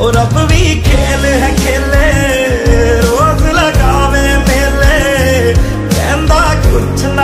और रब भी खेल है खेले रोज लगावे मेले। कहता कुछ न